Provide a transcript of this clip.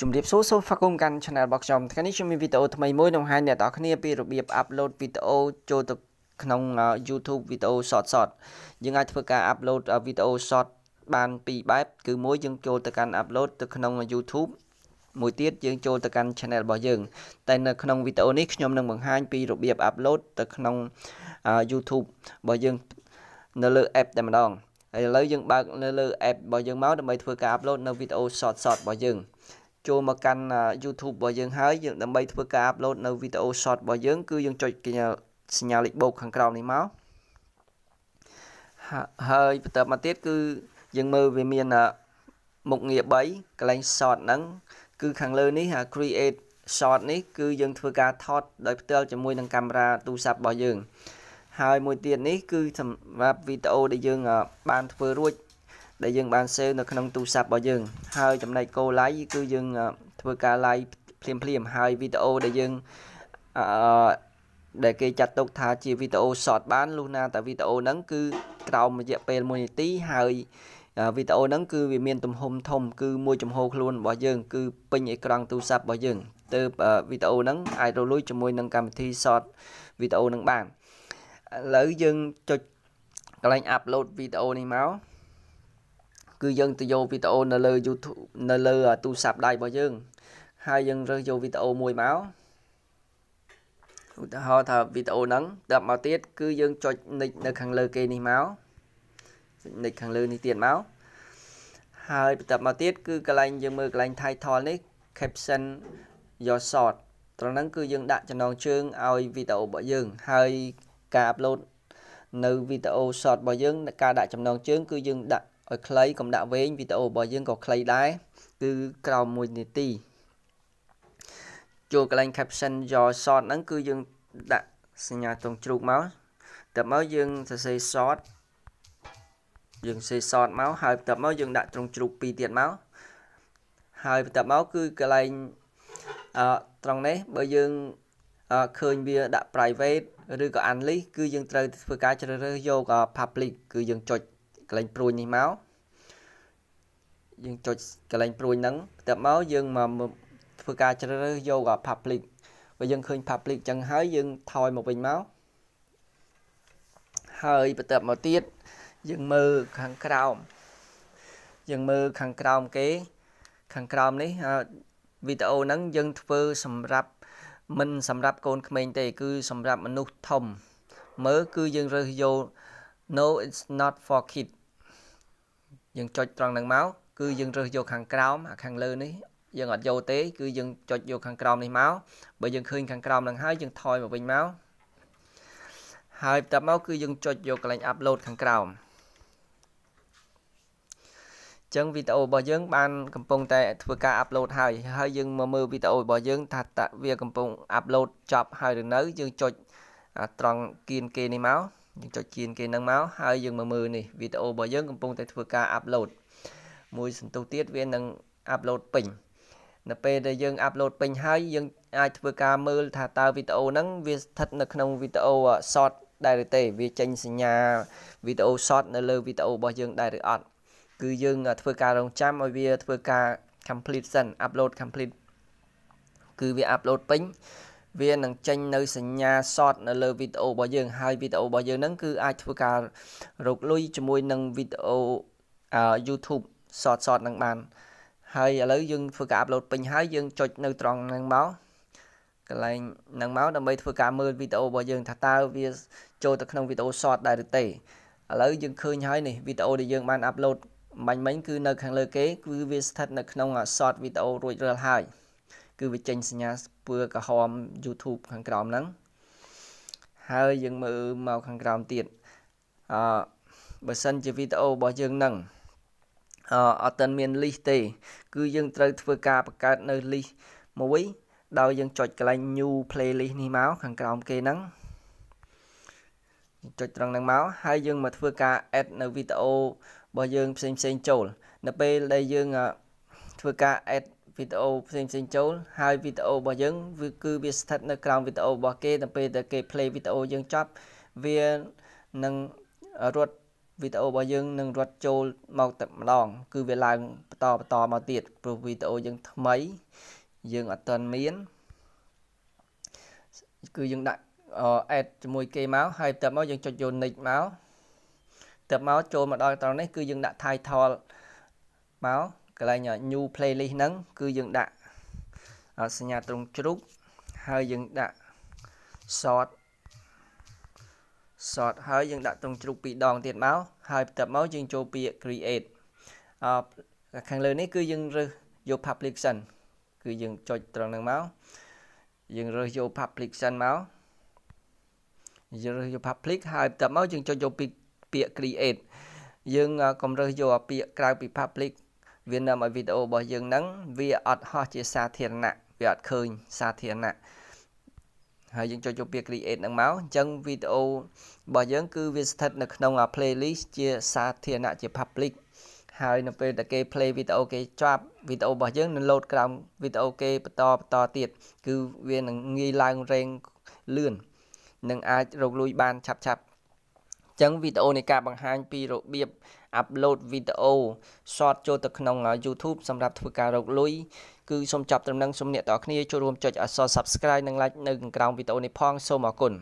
ជំរាបសួរសូមស្វាគមន៍កាន់ Channel របស់ខ្ញុំថ្ងៃនេះខ្ញុំមានវីដេអូថ្មីមួយនឹងបង្ហាញអ្នកនរគ្នាពីរបៀប upload វីដេអូចូលទៅក្នុង YouTube វីដេអូ short short យើងអាចធ្វើការ upload វីដេអូ short បានពីរបែបគឺមួយយើងចូលទៅកាន់ upload ទៅក្នុង YouTube មួយទៀតយើងចូលទៅកាន់ channel របស់យើងតែនៅក្នុងវីដេអូនេះខ្ញុំនឹងបង្ហាញពីរបៀប upload ទៅក្នុង YouTube របស់យើងនៅលើ app តែម្ដងហើយឥឡូវយើងបើកនៅលើ app របស់យើងមកដើម្បីធ្វើការ upload នៅវីដេអូ short short របស់យើង ចូលមកកាន់ YouTube របស់យើងហើយយើងដើម្បីធ្វើការ upload នៅវីដេអូ short របស់យើងគឺយើងចុចសញ្ញាលេខបូកខាងក្រោមនេះមកហើយបន្តមកទៀតគឺយើងមើលវាមានមុខងារ3កន្លែង short ហ្នឹងគឺខាងលើនេះ create short នេះគឺយើងធ្វើការថតដោយផ្ទាល់ជាមួយនឹងកាមេរ៉ាទូរស័ព្ទរបស់យើង ហើយមួយទៀតនេះគឺសម្រាប់វីដេអូដែលយើងបានធ្វើរួច ដែលយើងបាន save នៅក្នុងទូរស័ព្ទរបស់យើងហើយចំណែក go live គឺយើងធ្វើការ live ភ្លាមភ្លាមហើយវីដេអូដែលយើងអឺដែលគេចាត់ទុកថាជាវីដេអូ short បានលុះណាតែវីដេអូហ្នឹងគឺក្រោមរយៈពេល1នាទីហើយវីដេអូហ្នឹងគឺវាមានទំហំធំគឺមួយចំហខ្លួនរបស់យើងគឺពេញអេក្រង់ទូរស័ព្ទរបស់យើងទៅវីដេអូហ្នឹងអាចរលួយជាមួយនឹងកម្មវិធី short វីដេអូហ្នឹងបានឥឡូវយើងចុចកន្លែង upload វីដេអូនេះមក គឺយើងទៅយកវីដេអូនៅលើ YouTube នៅលើទូរស័ព្ទដៃរបស់យើង ហើយយើងរើសយកវីដេអូមួយមកឧទាហរណ៍ថាវីដេអូហ្នឹងដល់មកទៀតគឺយើងចុចនិចនៅខាងលើគេនេះមកនិចខាងលើនេះទៀតមកហើយបន្តមកទៀតគឺកន្លែងយើងមើលកន្លែង title នេះ caption your short ត្រង់ហ្នឹងគឺយើងដាក់ចំណងជើងឲ្យវីដេអូរបស់យើង ហើយការ upload នៅវីដេអូ short របស់យើង ការដាក់ចំណងជើង គឺយើងដាក់ ឲ្យខ្លីកុំដាក់វែងវីដេអូរបស់យើងក៏ខ្លីដែរគឺក្រោម1នាទីចូលកន្លែង caption your short ហ្នឹងគឺយើងដាក់សញ្ញាត្រង់ជ្រូកមកតែមកយើងសរសេរ short យើងសេសតមកហើយបន្ទាប់មកយើងដាក់ត្រង់ជ្រូក2ទៀតមកហើយបន្ទាប់មកគឺកន្លែងអឺត្រង់នេះបើយើងឃើញវាដាក់ private ឬក៏ unlist គឺយើងត្រូវធ្វើការជ្រើសរើសយក public គឺយើងចុច កន្លែងព្រួយនេះមកយើងចុចកន្លែងព្រួយហ្នឹងបន្ទាប់មកយើងមកធ្វើការជ្រើសរើសយក public បើយើងឃើញ public ចឹងហើយយើងថយមកវិញមកហើយបន្ទាប់មកទៀតយើងមើលខាងក្រោមយើងមើលខាងក្រោមគេ ខាងក្រោមនេះវីដេអូហ្នឹងយើងធ្វើសម្រាប់មិនសម្រាប់កូនក្មេងទេ គឺសម្រាប់មនុស្សធំមើលគឺយើងរើសយក no it's not for kid យើងចុចត្រង់ហ្នឹងមកគឺយើងរើសយកខាងក្រោមអាខាងលើនេះយើងអត់យកទេគឺយើងចុចយកខាងក្រោមនេះមកបើយើងឃើញខាងក្រោមហ្នឹងហើយយើងថយមកវិញមកហើយបន្ទាប់មកគឺយើងចុចយកកន្លែង upload ខាងក្រោមចឹងវីដេអូរបស់យើងបានកំពុងតែធ្វើការអាប់ឡូតហើយហើយយើងមកមើលវីដេអូរបស់យើងថាតើវាកំពុងអាប់ឡូតចប់ហើយឬនៅ យើងចុចត្រង់គៀនគេនេះមក យើងចុចគៀនគេនឹងមកហើយយើងមកមើលនេះវីដេអូរបស់យើងកំពុងតែធ្វើការអាប់ឡូតមួយសន្ទុះទៀតវានឹងអាប់ឡូតពេញនៅពេលដែលយើងអាប់ឡូតពេញហើយយើងអាចធ្វើការមើលថាតើវីដេអូហ្នឹងវាស្ថិតនៅក្នុងវីដេអូ short ដែរឬទេវាចេញសញ្ញាវីដេអូ short នៅលើវីដេអូរបស់យើងដែរឬអត់គឺយើងធ្វើការរងចាំឲ្យវាធ្វើការ complete សិន upload complete គឺវា upload ពេញ វានឹងចេញនៅសញ្ញា short នៅលើវីដេអូរបស់យើងហើយវីដេអូរបស់យើងហ្នឹងគឺអាចធ្វើការរកលុយជាមួយនឹងវីដេអូ YouTube short short ហ្នឹងបានហើយឥឡូវយើងធ្វើការ upload ពេញហើយយើងចុចនៅត្រង់ហ្នឹងមកកន្លែងហ្នឹងមកដើម្បីធ្វើការមើលវីដេអូរបស់យើងថាតើវាចូលទៅក្នុងវីដេអូ short ដែរឬទេឥឡូវយើងឃើញហើយនេះវីដេអូដែលយើងបាន upload បាញ់មិញគឺនៅខាងលើគេគឺវាស្ថិតនៅក្នុង short វីដេអូរួចរាល់ហើយ គឺវាចេញសញ្ញាពឿក្រហម YouTube ខាងក្រោមហ្នឹងហើយយើងមើលមកខាងក្រោមទៀតអឺបើសិនជាវីដេអូរបស់យើងហ្នឹងអឺអត់ទាន់មាន list ទេ គឺយើងត្រូវធ្វើការបង្កើតនៅ list មួយដោយយើងចុចកន្លែង new playlist នេះមកខាងក្រោមគេហ្នឹងចុចត្រង់ហ្នឹងមកហើយយើងមកធ្វើការ add នៅវីដេអូរបស់យើងផ្សេងផ្សេងចូល នៅពេលដែលយើងធ្វើការ add វីដេអូផ្សេងផ្សេងចូលហើយវីដេអូរបស់យើងវាគឺវាស្ថិតនៅក្រោមវីដេអូរបស់គេដល់ពេលដែលគេ play វីដេអូយើងចប់វានឹងរត់វីដេអូរបស់យើងនឹងរត់ចូលមកតែម្ដង គឺវាឡើងបន្តបន្តមកទៀតព្រោះវីដេអូយើងថ្មី យើងអត់ទាន់មាន គឺយើងដាក់ add ជាមួយគេមកហើយបន្ទាប់មកយើងចុចយក nick មកបន្ទាប់មកចូលមកដល់ត្រង់នេះគឺយើងដាក់ title មក កន្លែង new playlist ហ្នឹងគឺយើងដាក់សញ្ញាត្រង់ជ្រូកហើយយើងដាក់ sort sort ហើយយើងដាក់ត្រង់ជ្រូកពីរដងទៀតមកហើយបន្ទាប់មកយើងចូលពាក្យ create អឺខាងលើនេះគឺយើងរើសយក public សិនគឺយើងចុចត្រង់ហ្នឹងមកយើងរើសយក public សិនមកយើងរើសយក public ហើយបន្ទាប់មកយើងចុចយកពីពាក្យ create យើងកុំរើសយកពាក្យក្រៅពី public វានាំឲ្យវីដេអូរបស់យើងហ្នឹងវាអត់ហោះជាសាធារណៈវាអត់ឃើញសាធារណៈហើយយើងចុចយកពាក្យ create ហ្នឹងមកអញ្ចឹងវីដេអូរបស់យើងគឺវាស្ថិតនៅក្នុង playlist ជាសាធារណៈជា public ហើយនៅពេលដែលគេ play វីដេអូគេចប់វីដេអូរបស់យើងនឹង load ក្រោមវីដេអូគេបន្តបន្តទៀតគឺវានឹងងាយឡើងរេងលឿននឹងអាចរកលុយបានឆាប់ឆាប់អញ្ចឹងវីដេអូនៃការបង្ហាញពីរបៀប upload វីដេអូ short ចូលទៅក្នុង YouTube សម្រាប់ធ្វើការរកលុយគឺសូមចាប់ត្រឹមនឹងសូមអ្នកទាំងអស់គ្នាចូលរួមចុចអក្សរ Subscribe និង Like នៅក្រោមវីដេអូនេះផងសូមអរគុណ